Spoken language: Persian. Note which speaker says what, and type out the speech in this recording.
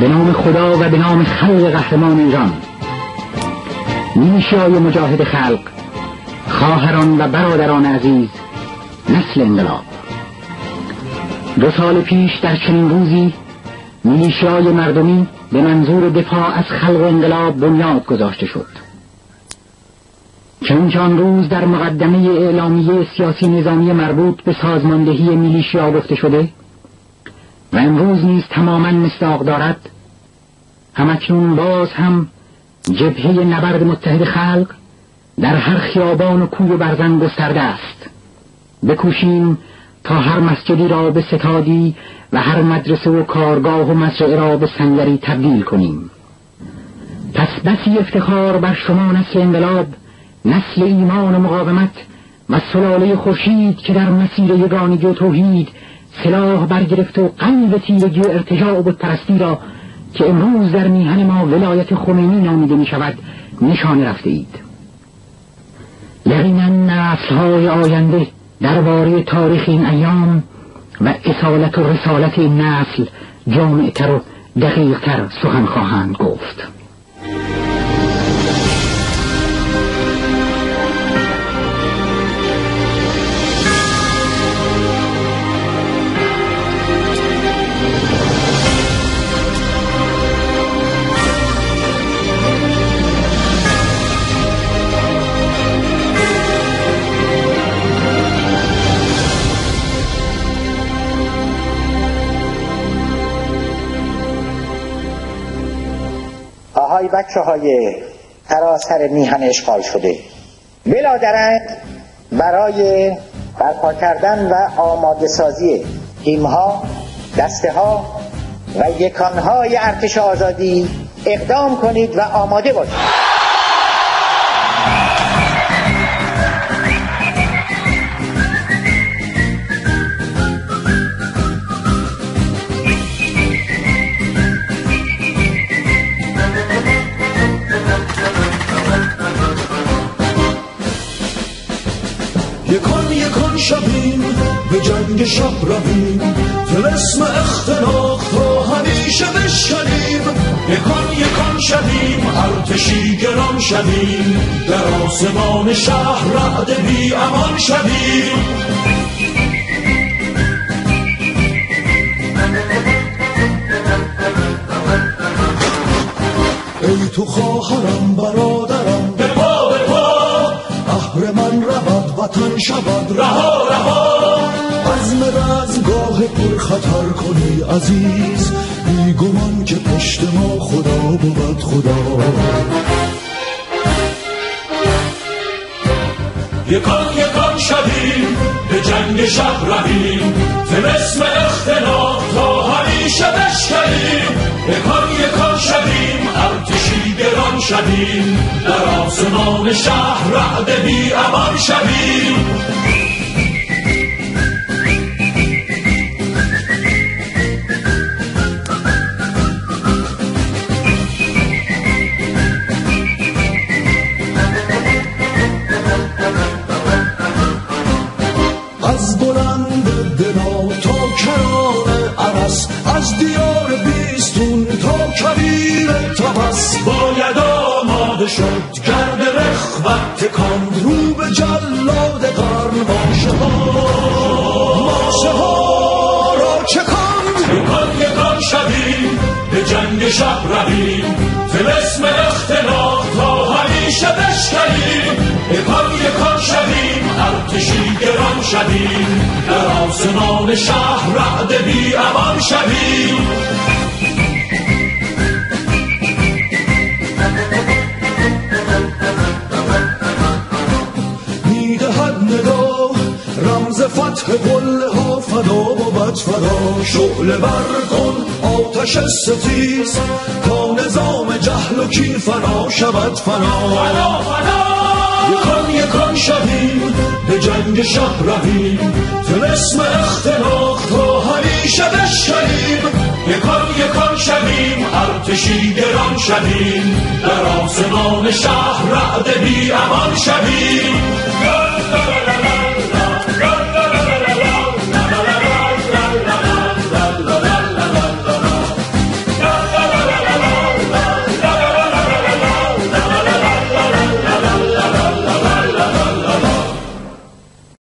Speaker 1: به نام خدا و به نام خلق قهرمان ایران. میشای مجاهد خلق خواهران و برادران عزیز نسل انقلاب. دو سال پیش در چنین روزی میلیشیای مردمی به منظور دفاع از خلق انقلاب بنیاد گذاشته شد. چنانچه آن روز در مقدمه اعلامیه سیاسی نظامی مربوط به سازماندهی میلیشیا گفته شده و امروز نیز تماما مستاق دارد. همکنون باز هم جبهه نبرد متحد خلق در هر خیابان و کوی و برزن گسترده است. بکوشیم تا هر مسجدی را به ستادی و هر مدرسه و کارگاه و مزرعه را به سنگری تبدیل کنیم. پس بسی افتخار بر شما نسل انقلاب نسل ایمان و مقاومت و سلاله خورشید که در مسیر یگانگی و توحید سلاح برگرفت و قلب تیرگی و ارتجاع و پرستی را که امروز در میهن ما ولایت خمینی نامیده می شود نشانه رفته اید یقینا نسلهای آینده درباره تاریخ این ایام و اصالت و رسالت این نسل جامعتر و دقیقتر سخن خواهند گفت.
Speaker 2: های بچه های سراسر میهن اشغال شده. بلا درنگ برای برپا کردن و آماده سازی تیمها دسته ها و یکانهای ارتش آزادی اقدام کنید و آماده باشید.
Speaker 3: شویم به جنگ شب رویم. اسم اختلاق تا همیشه بشکنیم یکان یکان شویم ارتشی گران شویم در آسمان شهر رعد بی امان شویم ای تو خواهرم برادرم رها رها عزم رزمگاه پر خطر کنی عزیز بیگمان که پشت ما خدا بود خدا یکان یکان شویم به جنگ شب رویم اسم اختلاف تا همیشه بشکنیم یکان یکان شویم ارتشی گران شویم در آسمان شهر رعد بی امان شویم. از دیار بیستون تا کبیر تبس باید آماده شد کرد رخوت تکاند رو به جلاد قرن. باشه ها ماشه ها را چکاند یکان یکان شویم به جنگ شب رویم. اسم اختلاف تا همیشه بشکنیم. یکان یکان شویم ارتشی شویم در آسمان شهر رعد بی امان شویم. می‌دهد ندا رمز فتح قله ها فدا بود فدا. شعله بر کن آتش ستیز تا نظام جهل و کین فنا شود فنا. شویم به جنگ شب رویم. اسم اختلاق تا همیشه بشکنیم یکان یکان شویم ارتشی گران شویم. در آسمان شهر رعد بی امان شویم.